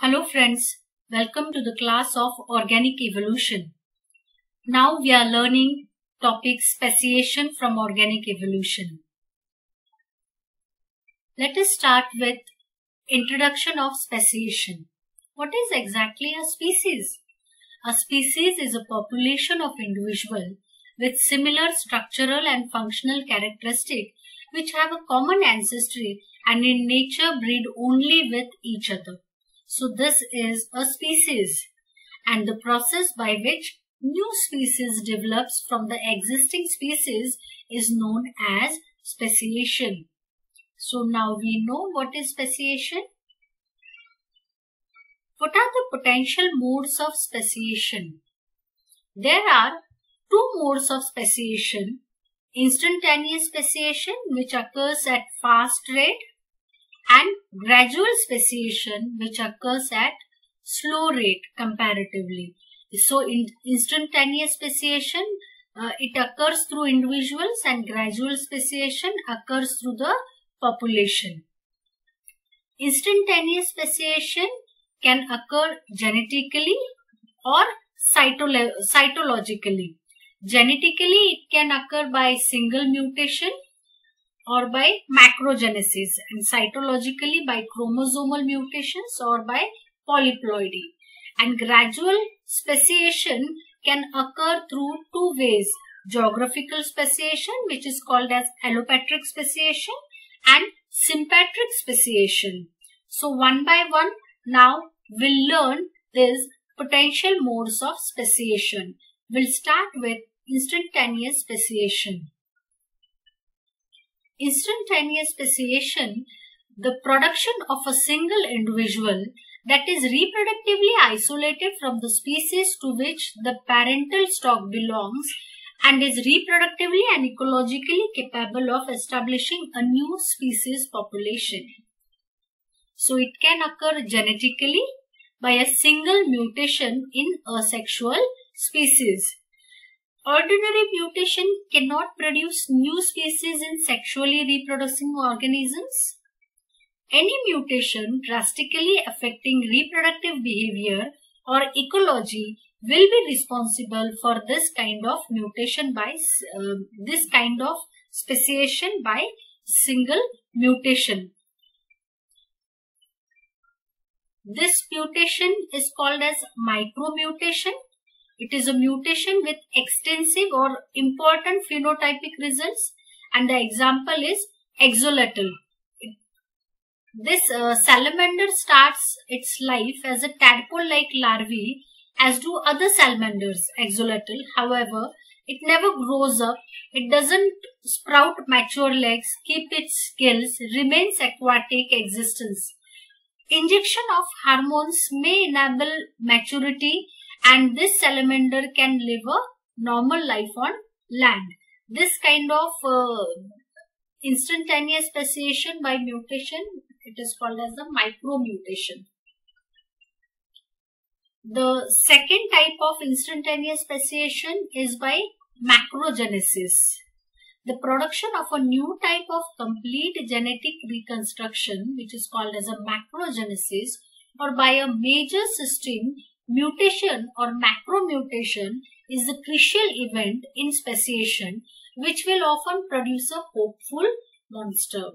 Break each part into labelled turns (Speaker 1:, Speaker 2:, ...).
Speaker 1: Hello friends, welcome to the class of Organic Evolution. Now we are learning topic speciation from Organic Evolution. Let us start with introduction of speciation. What is exactly a species? A species is a population of individual with similar structural and functional characteristic which have a common ancestry and in nature breed only with each other. So this is a species and the process by which new species develops from the existing species is known as speciation. So now we know what is speciation. What are the potential modes of speciation? There are two modes of speciation. Instantaneous speciation which occurs at fast rate and gradual speciation which occurs at slow rate comparatively. So in instantaneous speciation uh, it occurs through individuals and gradual speciation occurs through the population. Instantaneous speciation can occur genetically or cytolo cytologically. Genetically it can occur by single mutation or by macrogenesis and cytologically by chromosomal mutations or by polyploidy. And gradual speciation can occur through two ways. Geographical speciation which is called as allopatric speciation and sympatric speciation. So one by one now we'll learn these potential modes of speciation. We'll start with instantaneous speciation instantaneous speciation, the production of a single individual that is reproductively isolated from the species to which the parental stock belongs and is reproductively and ecologically capable of establishing a new species population. So it can occur genetically by a single mutation in a sexual species. Ordinary mutation cannot produce new species in sexually reproducing organisms. Any mutation drastically affecting reproductive behavior or ecology will be responsible for this kind of mutation by uh, this kind of speciation by single mutation. This mutation is called as micromutation it is a mutation with extensive or important phenotypic results and the example is axolotl. This uh, salamander starts its life as a tadpole-like larvae as do other salamanders, axolotl. However, it never grows up, it doesn't sprout mature legs, keep its gills, remains aquatic existence. Injection of hormones may enable maturity and this salamander can live a normal life on land. This kind of uh, instantaneous speciation by mutation, it is called as the micromutation. The second type of instantaneous speciation is by macrogenesis. The production of a new type of complete genetic reconstruction, which is called as a macrogenesis, or by a major system Mutation or macromutation is a crucial event in speciation which will often produce a hopeful monster.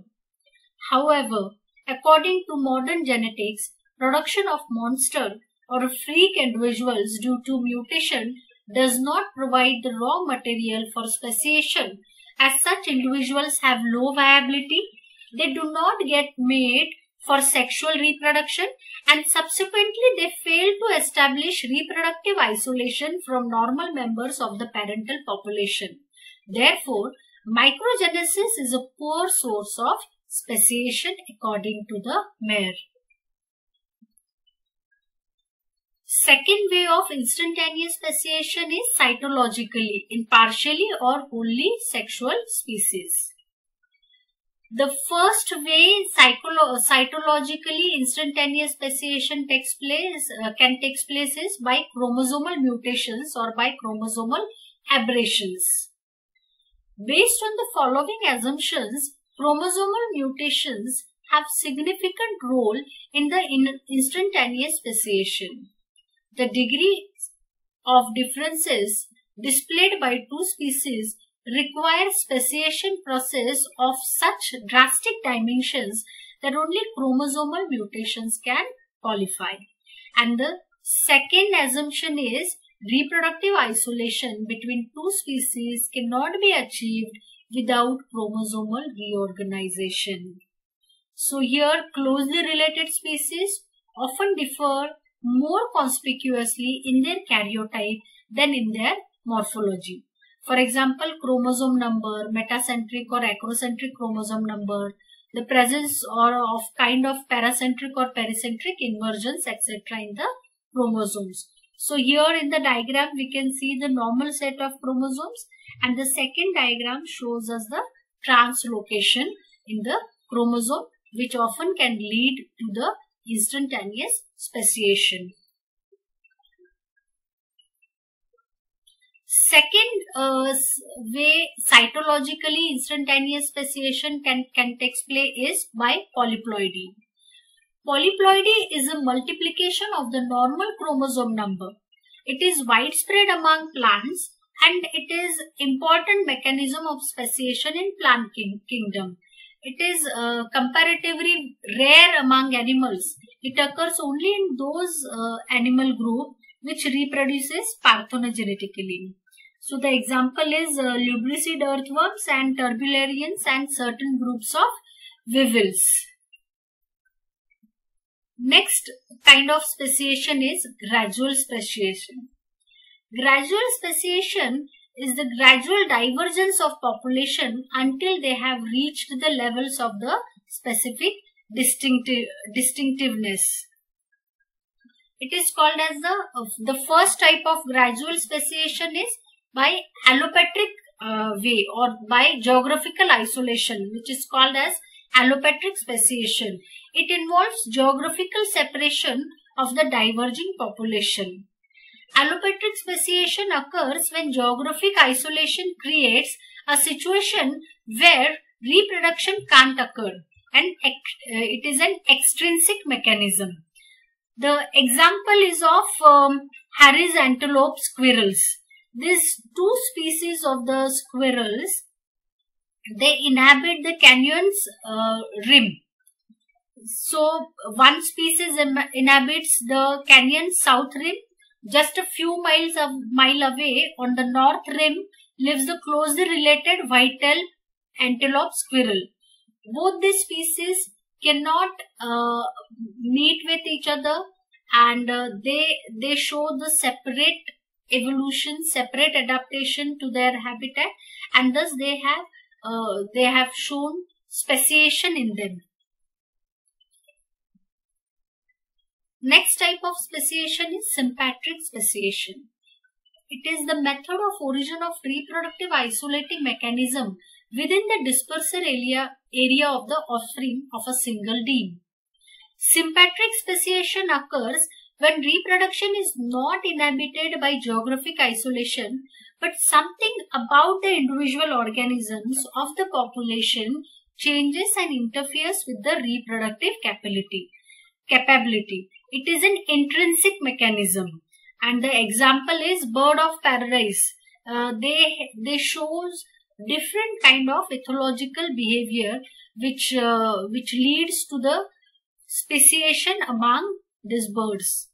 Speaker 1: However, according to modern genetics, production of monster or freak individuals due to mutation does not provide the raw material for speciation as such individuals have low viability, they do not get mate for sexual reproduction and subsequently they fail to establish reproductive isolation from normal members of the parental population. Therefore, microgenesis is a poor source of speciation according to the Mayr. Second way of instantaneous speciation is cytologically in partially or wholly sexual species. The first way psycholo cytologically instantaneous speciation takes place uh, can take place is by chromosomal mutations or by chromosomal aberrations. Based on the following assumptions, chromosomal mutations have significant role in the instantaneous speciation. The degree of differences displayed by two species require speciation process of such drastic dimensions that only chromosomal mutations can qualify. And the second assumption is reproductive isolation between two species cannot be achieved without chromosomal reorganization. So here closely related species often differ more conspicuously in their karyotype than in their morphology. For example, chromosome number, metacentric or acrocentric chromosome number, the presence or of kind of paracentric or pericentric inversions etc. in the chromosomes. So here in the diagram we can see the normal set of chromosomes and the second diagram shows us the translocation in the chromosome which often can lead to the instantaneous speciation. Second uh, way cytologically instantaneous speciation can, can take place is by polyploidy. Polyploidy is a multiplication of the normal chromosome number. It is widespread among plants and it is important mechanism of speciation in plant king kingdom. It is uh, comparatively rare among animals. It occurs only in those uh, animal group which reproduces parthenogenetically. So the example is uh, lumbricid earthworms and turbellarians and certain groups of weevils. Next kind of speciation is gradual speciation. Gradual speciation is the gradual divergence of population until they have reached the levels of the specific distinctive, distinctiveness. It is called as the, the first type of gradual speciation is by allopatric uh, way or by geographical isolation which is called as allopatric speciation. It involves geographical separation of the diverging population. Allopatric speciation occurs when geographic isolation creates a situation where reproduction can't occur and uh, it is an extrinsic mechanism. The example is of um, Harris antelope squirrels. These two species of the squirrels, they inhabit the canyon's uh, rim. So one species inhabits the canyon south rim just a few miles of mile away on the north rim lives the closely related white-tailed antelope squirrel. Both these species cannot uh, meet with each other and uh, they they show the separate evolution, separate adaptation to their habitat and thus they have uh, they have shown speciation in them. Next type of speciation is sympatric speciation. It is the method of origin of reproductive isolating mechanism within the dispersal area, area of the offspring of a single deme. Sympatric speciation occurs when reproduction is not inhibited by geographic isolation but something about the individual organisms of the population changes and interferes with the reproductive capability. capability. It is an intrinsic mechanism. And the example is bird of paradise. Uh, they, they shows different kind of ethological behavior which, uh, which leads to the speciation among these birds.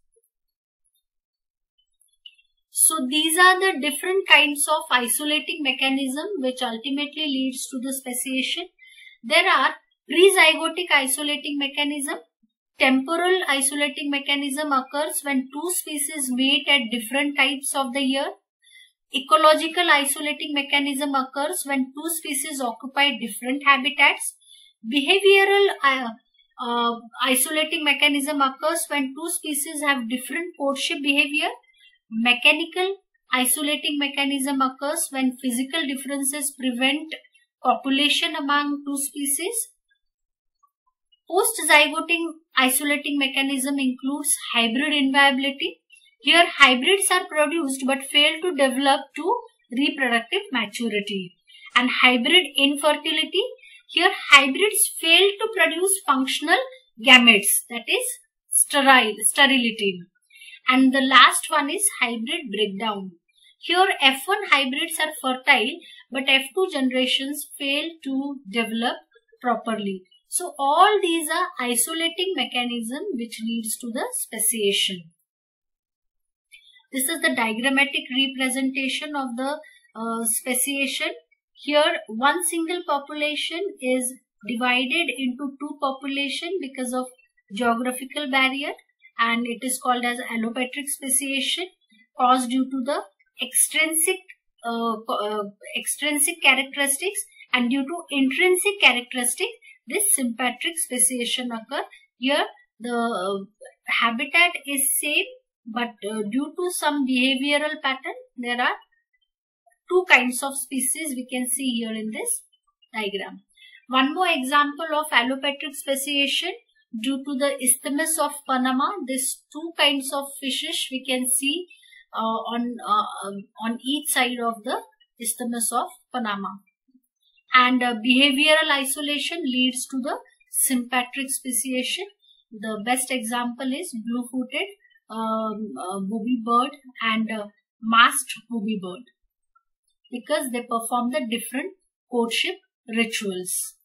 Speaker 1: So these are the different kinds of isolating mechanism which ultimately leads to the speciation. There are prezygotic isolating mechanism Temporal isolating mechanism occurs when two species mate at different types of the year. Ecological isolating mechanism occurs when two species occupy different habitats. Behavioral uh, uh, isolating mechanism occurs when two species have different courtship behavior. Mechanical isolating mechanism occurs when physical differences prevent copulation among two species. Post-zygotic isolating mechanism includes hybrid inviability. Here hybrids are produced but fail to develop to reproductive maturity. And hybrid infertility, Here hybrids fail to produce functional gametes that is sterile, sterility. And the last one is hybrid breakdown. Here F1 hybrids are fertile but F2 generations fail to develop properly. So all these are isolating mechanism which leads to the speciation. This is the diagrammatic representation of the uh, speciation. Here one single population is divided into two population because of geographical barrier and it is called as allopatric speciation caused due to the extrinsic uh, uh, extrinsic characteristics and due to intrinsic characteristic this sympatric speciation occur. Here the uh, habitat is same but uh, due to some behavioral pattern there are two kinds of species we can see here in this diagram. One more example of allopatric speciation due to the isthmus of panama these two kinds of fishes we can see uh, on uh, um, on each side of the isthmus of panama and uh, behavioral isolation leads to the sympatric speciation. The best example is blue-footed um, uh, booby bird and uh, masked booby bird because they perform the different courtship rituals.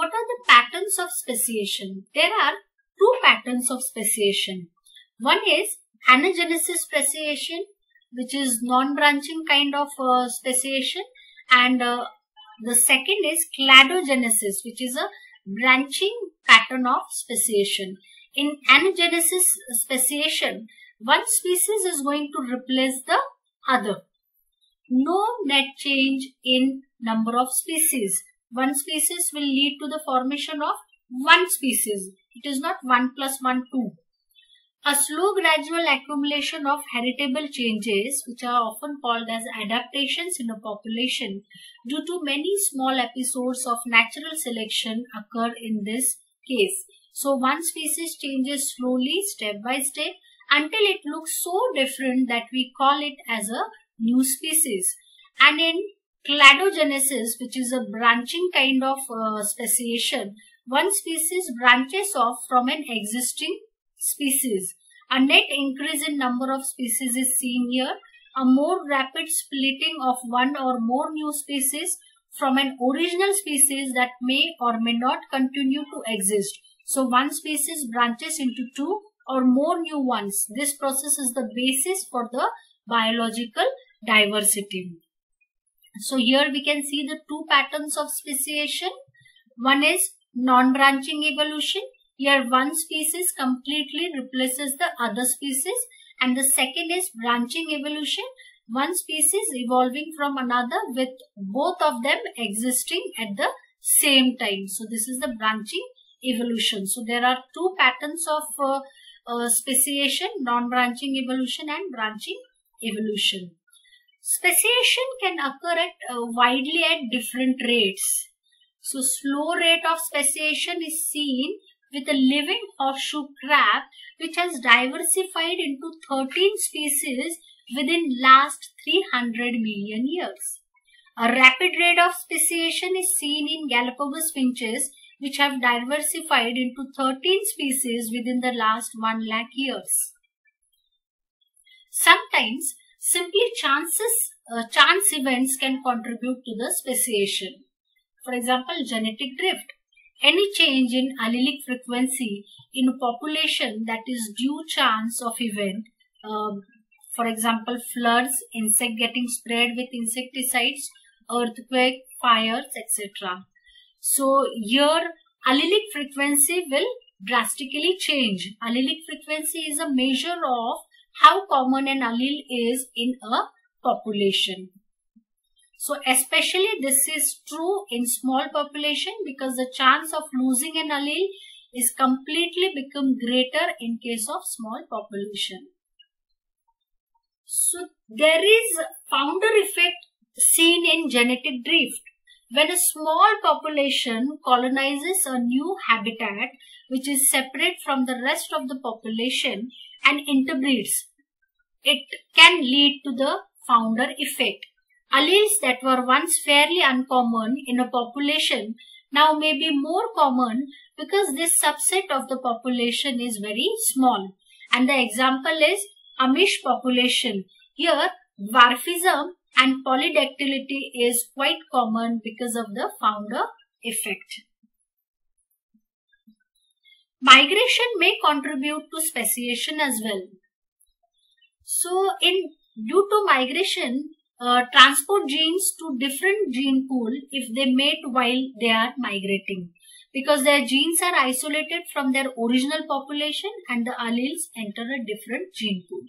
Speaker 1: What are the patterns of speciation? There are two patterns of speciation. One is anagenesis speciation which is non-branching kind of uh, speciation and uh, the second is cladogenesis which is a branching pattern of speciation. In anagenesis speciation, one species is going to replace the other. No net change in number of species. One species will lead to the formation of one species. It is not 1 plus 1, 2. A slow gradual accumulation of heritable changes, which are often called as adaptations in a population, due to many small episodes of natural selection occur in this case. So one species changes slowly, step by step, until it looks so different that we call it as a new species. And in cladogenesis, which is a branching kind of uh, speciation, one species branches off from an existing species. A net increase in number of species is seen here. A more rapid splitting of one or more new species from an original species that may or may not continue to exist. So one species branches into two or more new ones. This process is the basis for the biological diversity. So here we can see the two patterns of speciation. One is non-branching evolution here one species completely replaces the other species and the second is branching evolution. One species evolving from another with both of them existing at the same time. So this is the branching evolution. So there are two patterns of uh, uh, speciation, non-branching evolution and branching evolution. Speciation can occur at uh, widely at different rates. So slow rate of speciation is seen with a living horseshoe crab which has diversified into 13 species within last 300 million years. A rapid rate of speciation is seen in Galapagos finches which have diversified into 13 species within the last 1 lakh years. Sometimes simply chances, uh, chance events can contribute to the speciation. For example, genetic drift. Any change in allelic frequency in a population that is due chance of event, um, for example, floods, insect getting sprayed with insecticides, earthquake, fires, etc. So your allelic frequency will drastically change. Allelic frequency is a measure of how common an allele is in a population. So especially this is true in small population because the chance of losing an allele is completely become greater in case of small population. So there is founder effect seen in genetic drift. When a small population colonizes a new habitat which is separate from the rest of the population and interbreeds, it can lead to the founder effect Alleles that were once fairly uncommon in a population now may be more common because this subset of the population is very small. And the example is Amish population. Here, dwarfism and polydactylity is quite common because of the founder effect. Migration may contribute to speciation as well. So, in due to migration, uh, transport genes to different gene pool if they mate while they are migrating because their genes are isolated from their original population and the alleles enter a different gene pool.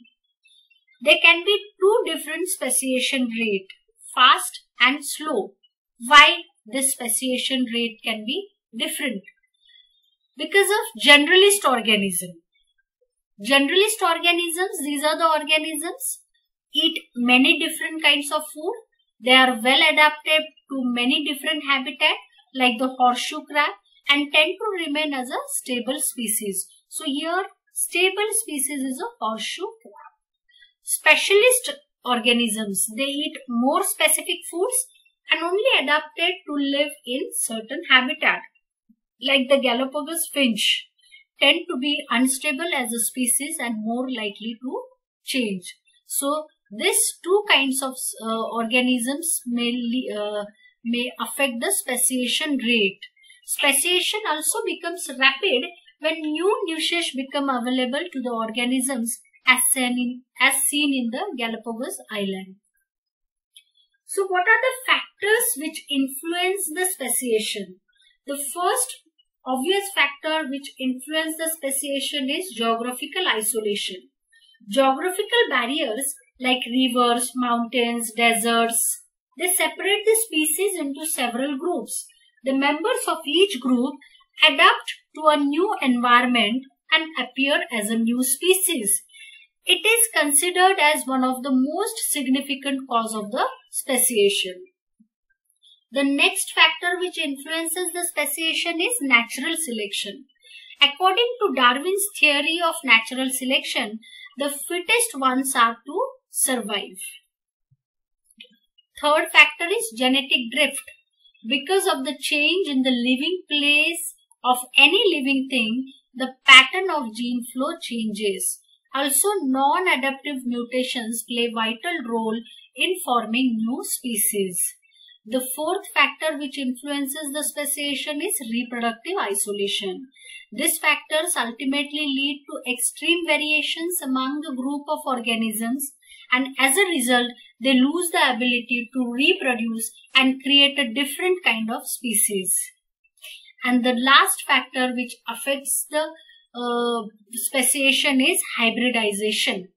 Speaker 1: There can be two different speciation rate, fast and slow. Why this speciation rate can be different? Because of generalist organism. Generalist organisms, these are the organisms eat many different kinds of food. They are well adapted to many different habitat like the horseshoe crab and tend to remain as a stable species. So here stable species is a horseshoe crab. Specialist organisms, they eat more specific foods and only adapted to live in certain habitat like the Galapagos finch tend to be unstable as a species and more likely to change. So these two kinds of uh, organisms may, uh, may affect the speciation rate. Speciation also becomes rapid when new nuisance become available to the organisms as seen in, as seen in the Galapagos Island. So what are the factors which influence the speciation? The first obvious factor which influence the speciation is geographical isolation. Geographical barriers like rivers, mountains, deserts. They separate the species into several groups. The members of each group adapt to a new environment and appear as a new species. It is considered as one of the most significant cause of the speciation. The next factor which influences the speciation is natural selection. According to Darwin's theory of natural selection, the fittest ones are to survive. Third factor is genetic drift. Because of the change in the living place of any living thing, the pattern of gene flow changes. Also, non-adaptive mutations play vital role in forming new species. The fourth factor which influences the speciation is reproductive isolation. These factors ultimately lead to extreme variations among the group of organisms and as a result they lose the ability to reproduce and create a different kind of species. And the last factor which affects the uh, speciation is hybridization.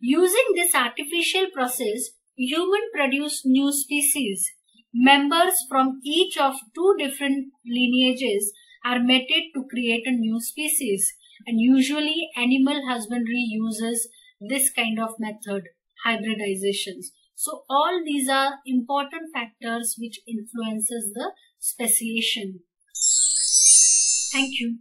Speaker 1: Using this artificial process, human produce new species. Members from each of two different lineages are mated to create a new species and usually animal husbandry uses this kind of method hybridizations. So all these are important factors which influences the speciation. Thank you.